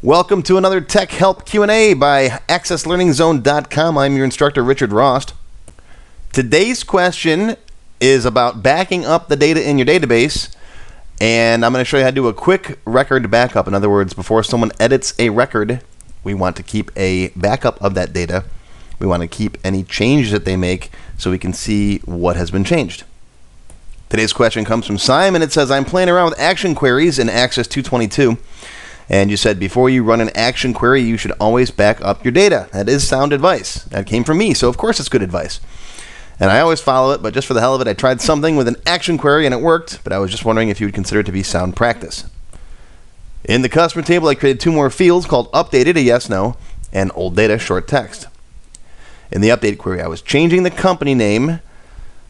Welcome to another Tech Help Q&A by AccessLearningZone.com. I'm your instructor, Richard Rost. Today's question is about backing up the data in your database, and I'm going to show you how to do a quick record backup. In other words, before someone edits a record, we want to keep a backup of that data. We want to keep any changes that they make so we can see what has been changed. Today's question comes from Simon. It says, I'm playing around with action queries in Access 222 and you said before you run an action query, you should always back up your data. That is sound advice. That came from me, so of course it's good advice. And I always follow it, but just for the hell of it, I tried something with an action query and it worked, but I was just wondering if you would consider it to be sound practice. In the customer table, I created two more fields called updated, a yes, no, and old data, short text. In the update query, I was changing the company name,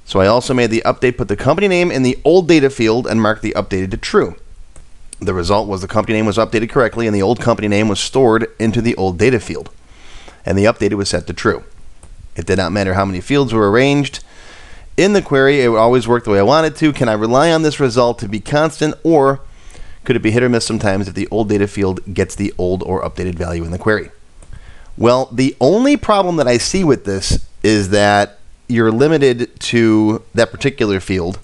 so I also made the update put the company name in the old data field and mark the updated to true. The result was the company name was updated correctly and the old company name was stored into the old data field. And the updated was set to true. It did not matter how many fields were arranged. In the query, it would always work the way I wanted to. Can I rely on this result to be constant or could it be hit or miss sometimes if the old data field gets the old or updated value in the query? Well, the only problem that I see with this is that you're limited to that particular field.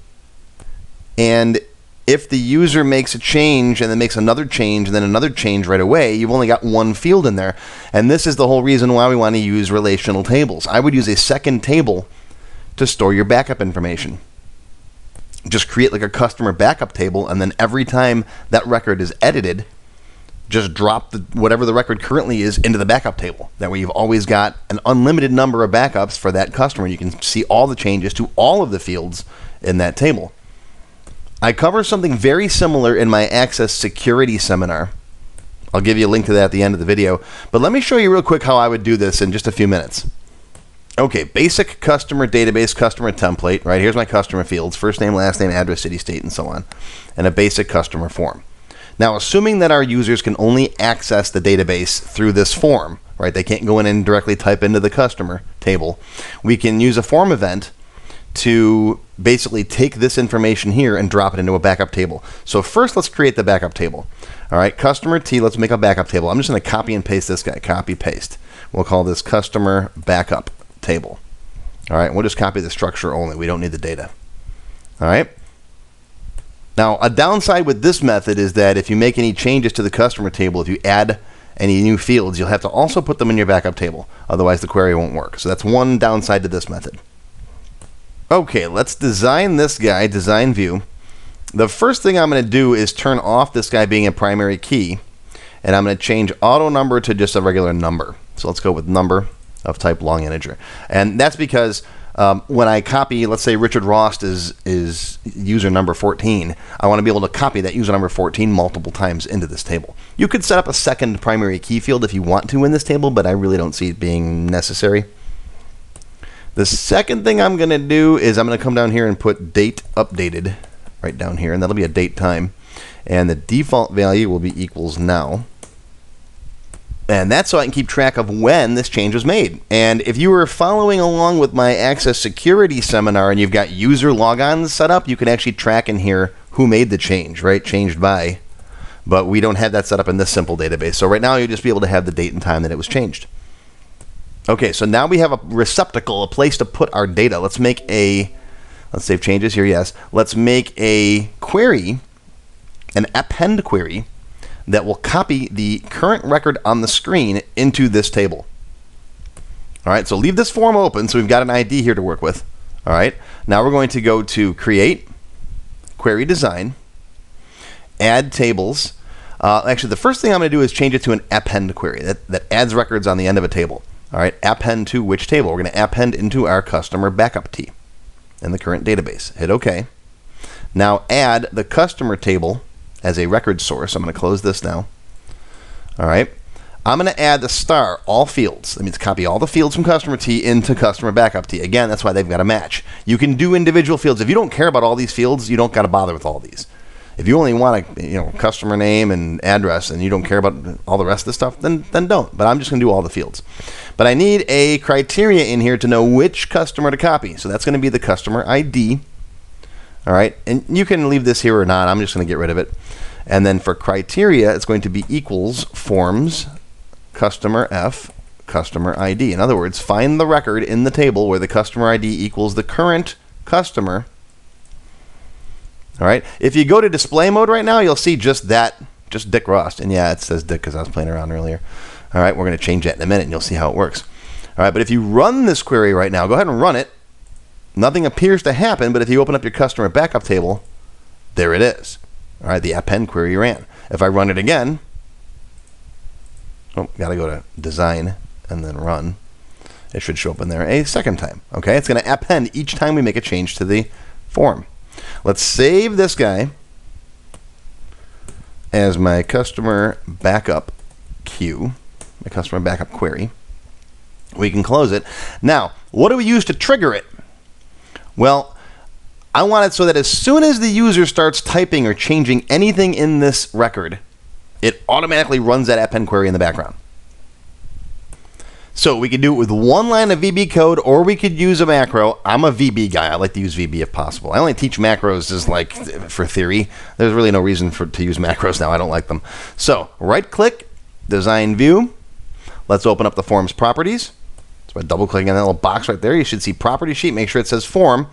And if the user makes a change and then makes another change and then another change right away, you've only got one field in there. And this is the whole reason why we want to use relational tables. I would use a second table to store your backup information. Just create like a customer backup table, and then every time that record is edited, just drop the, whatever the record currently is into the backup table. That way, you've always got an unlimited number of backups for that customer. You can see all the changes to all of the fields in that table. I cover something very similar in my Access Security seminar. I'll give you a link to that at the end of the video. But let me show you real quick how I would do this in just a few minutes. Okay, basic customer database, customer template, right? Here's my customer fields first name, last name, address, city, state, and so on, and a basic customer form. Now, assuming that our users can only access the database through this form, right? They can't go in and directly type into the customer table. We can use a form event to basically take this information here and drop it into a backup table. So first, let's create the backup table. All right, customer T, let's make a backup table. I'm just going to copy and paste this guy, copy, paste. We'll call this customer backup table. All right, we'll just copy the structure only. We don't need the data. All right. Now, a downside with this method is that if you make any changes to the customer table, if you add any new fields, you'll have to also put them in your backup table. Otherwise, the query won't work. So that's one downside to this method. Okay, let's design this guy, design view. The first thing I'm going to do is turn off this guy being a primary key, and I'm going to change auto number to just a regular number. So let's go with number of type long integer. And that's because um, when I copy, let's say Richard Rost is, is user number 14, I want to be able to copy that user number 14 multiple times into this table. You could set up a second primary key field if you want to in this table, but I really don't see it being necessary. The second thing I'm going to do is I'm going to come down here and put date updated right down here, and that'll be a date time. And the default value will be equals now. And that's so I can keep track of when this change was made. And if you were following along with my Access Security seminar and you've got user logons set up, you can actually track in here who made the change, right? Changed by. But we don't have that set up in this simple database. So right now you'll just be able to have the date and time that it was changed. Okay, so now we have a receptacle, a place to put our data. Let's make a, let's save changes here, yes. Let's make a query, an append query, that will copy the current record on the screen into this table. All right, so leave this form open so we've got an ID here to work with. All right, now we're going to go to Create, Query Design, Add Tables. Uh, actually, the first thing I'm going to do is change it to an append query that, that adds records on the end of a table. All right, append to which table? We're going to append into our customer backup T in the current database. Hit OK. Now add the customer table as a record source. I'm going to close this now. All right. I'm going to add the star, all fields. That means copy all the fields from customer T into customer backup T. Again, that's why they've got to match. You can do individual fields. If you don't care about all these fields, you don't got to bother with all these. If you only want a you know customer name and address and you don't care about all the rest of the stuff, then then don't. But I'm just going to do all the fields. But I need a criteria in here to know which customer to copy. So that's going to be the customer ID. All right, and you can leave this here or not. I'm just going to get rid of it. And then for criteria, it's going to be equals forms customer F customer ID. In other words, find the record in the table where the customer ID equals the current customer. All right. If you go to display mode right now, you'll see just that, just Dick Rost. And yeah, it says Dick because I was playing around earlier. All right. We're going to change that in a minute and you'll see how it works. All right. But if you run this query right now, go ahead and run it. Nothing appears to happen, but if you open up your customer backup table, there it is. All right. The append query ran. If I run it again, oh, got to go to design and then run, it should show up in there a second time. Okay, it's going to append each time we make a change to the form. Let's save this guy as my customer backup Q, my customer backup query. We can close it. Now, what do we use to trigger it? Well, I want it so that as soon as the user starts typing or changing anything in this record, it automatically runs that append query in the background. So we could do it with one line of VB code, or we could use a macro. I'm a VB guy. I like to use VB if possible. I only teach macros just like for theory. There's really no reason for to use macros now. I don't like them. So right click, design view. Let's open up the forms properties. So by double clicking on that little box right there, you should see property sheet. Make sure it says form.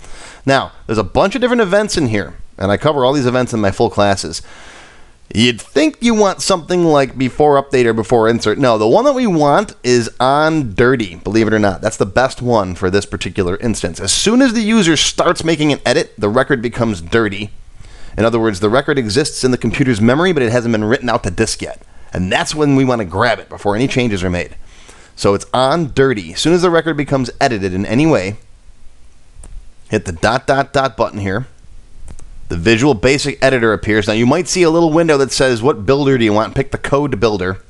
Now there's a bunch of different events in here, and I cover all these events in my full classes. You'd think you want something like before update or before insert. No, the one that we want is on dirty, believe it or not. That's the best one for this particular instance. As soon as the user starts making an edit, the record becomes dirty. In other words, the record exists in the computer's memory, but it hasn't been written out to disk yet. And that's when we want to grab it before any changes are made. So it's on dirty. As soon as the record becomes edited in any way, hit the dot dot dot button here the Visual Basic Editor appears. Now you might see a little window that says what builder do you want. Pick the code builder.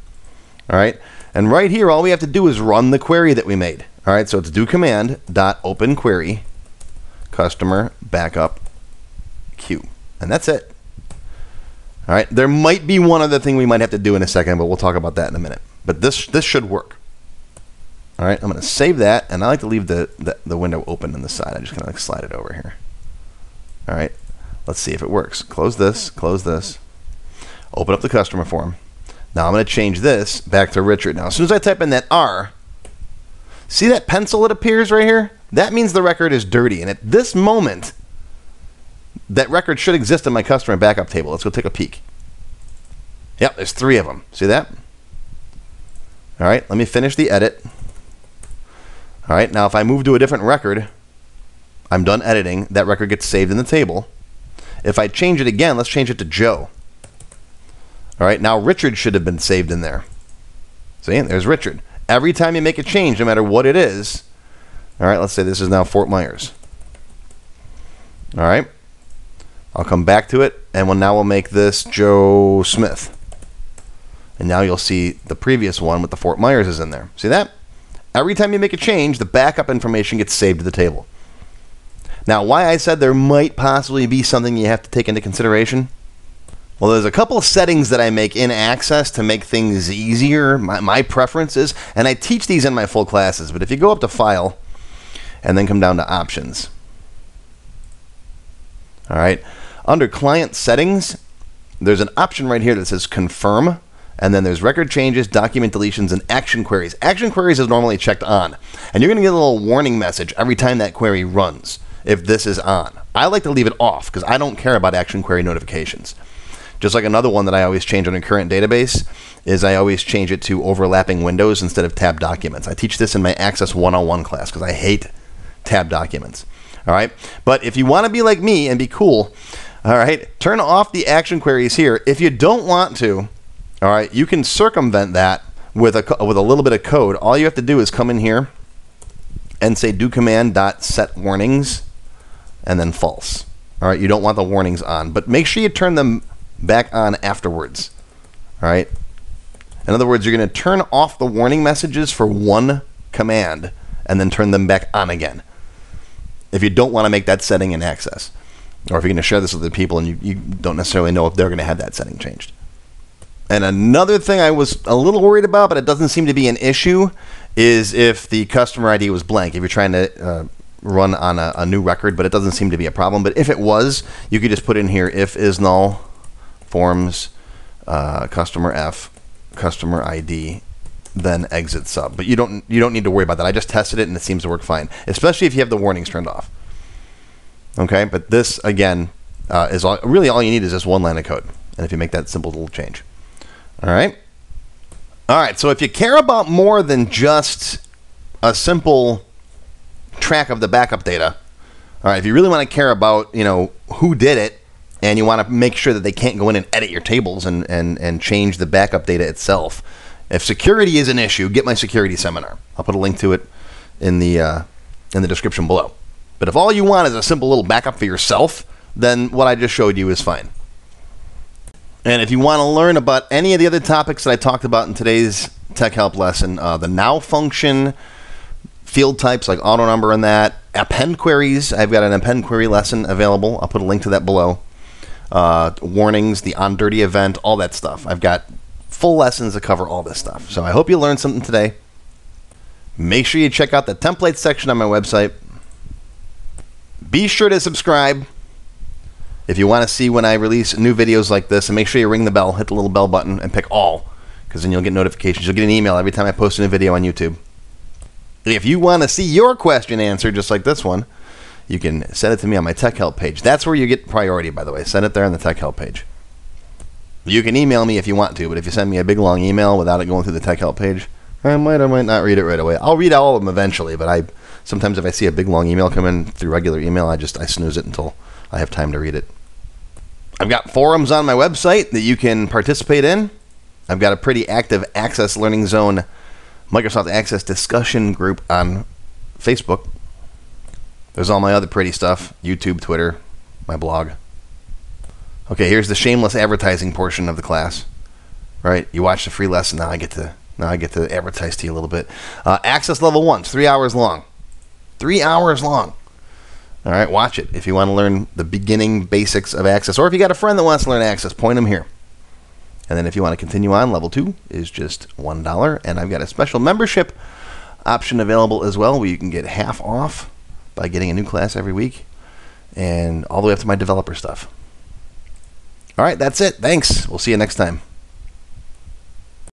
All right. And right here, all we have to do is run the query that we made. All right. So it's do command dot open query customer backup Q. And that's it. All right. There might be one other thing we might have to do in a second, but we'll talk about that in a minute. But this this should work. All right. I'm going to save that, and I like to leave the, the, the window open on the side. I'm just going to like slide it over here. All right. Let's see if it works. Close this, close this. Open up the customer form. Now I'm going to change this back to Richard. Now, as soon as I type in that R, see that pencil that appears right here? That means the record is dirty. And at this moment, that record should exist in my customer backup table. Let's go take a peek. Yep, there's three of them. See that? All right, let me finish the edit. All right, now if I move to a different record, I'm done editing. That record gets saved in the table. If I change it again, let's change it to Joe. All right, now Richard should have been saved in there. See, there's Richard. Every time you make a change, no matter what it is, all right, let's say this is now Fort Myers. All right, I'll come back to it, and we'll, now we'll make this Joe Smith. And now you'll see the previous one with the Fort Myers is in there. See that? Every time you make a change, the backup information gets saved to the table. Now, why I said there might possibly be something you have to take into consideration? Well, there's a couple of settings that I make in Access to make things easier, my, my preferences, and I teach these in my full classes. But if you go up to File and then come down to Options, all right, under Client Settings, there's an option right here that says Confirm, and then there's Record Changes, Document Deletions, and Action Queries. Action Queries is normally checked on, and you're going to get a little warning message every time that query runs if this is on. I like to leave it off because I don't care about action query notifications. Just like another one that I always change on a current database is I always change it to overlapping windows instead of tab documents. I teach this in my Access 101 class because I hate tab documents. All right. But if you want to be like me and be cool, all right, turn off the action queries here. If you don't want to, all right, you can circumvent that with a with a little bit of code. All you have to do is come in here and say do command dot set warnings and then false. All right, you don't want the warnings on, but make sure you turn them back on afterwards. All right. In other words, you're going to turn off the warning messages for one command and then turn them back on again. If you don't want to make that setting in Access, or if you're going to share this with the people and you, you don't necessarily know if they're going to have that setting changed. And another thing I was a little worried about, but it doesn't seem to be an issue, is if the customer ID was blank. If you're trying to uh, run on a, a, new record, but it doesn't seem to be a problem. But if it was, you could just put in here if is null forms uh, customer F, customer ID, then exit sub. But you don't you don't need to worry about that. I just tested it and it seems to work fine, especially if you have the warnings turned off. Okay, but this again uh, is all, really all you need is just one line of code, and if you make that simple little change, all right. All right. So if you care about more than just a simple track of the backup data, all right. If you really want to care about you know who did it and you want to make sure that they can't go in and edit your tables and, and, and change the backup data itself. If security is an issue, get my security seminar. I'll put a link to it in the uh, in the description below. But if all you want is a simple little backup for yourself, then what I just showed you is fine. And if you want to learn about any of the other topics that I talked about in today's Tech Help lesson, uh, the now function, field types like auto number and that, append queries, I've got an append query lesson available. I'll put a link to that below uh, warnings, the on dirty event, all that stuff. I've got full lessons that cover all this stuff. So I hope you learned something today. Make sure you check out the templates section on my website. Be sure to subscribe if you want to see when I release new videos like this. And make sure you ring the bell, hit the little bell button, and pick all, because then you'll get notifications. You'll get an email every time I post a new video on YouTube. If you want to see your question answered, just like this one, you can send it to me on my Tech Help page. That's where you get priority, by the way. Send it there on the Tech Help page. You can email me if you want to, but if you send me a big long email without it going through the Tech Help page, I might or might not read it right away. I'll read all of them eventually, but I sometimes if I see a big long email come in through regular email, I just I snooze it until I have time to read it. I've got forums on my website that you can participate in. I've got a pretty active Access Learning Zone Microsoft Access discussion group on Facebook there's all my other pretty stuff YouTube, Twitter, my blog. Okay, here's the shameless advertising portion of the class. Right? You watch the free lesson. Now I get to now I get to advertise to you a little bit. Uh, access level one, three hours long. Three hours long. All right, watch it if you want to learn the beginning basics of Access, or if you got a friend that wants to learn Access, point them here. And then if you want to continue on, level two is just one dollar, and I've got a special membership option available as well, where you can get half off by getting a new class every week and all the way up to my developer stuff. All right, that's it. Thanks. We'll see you next time.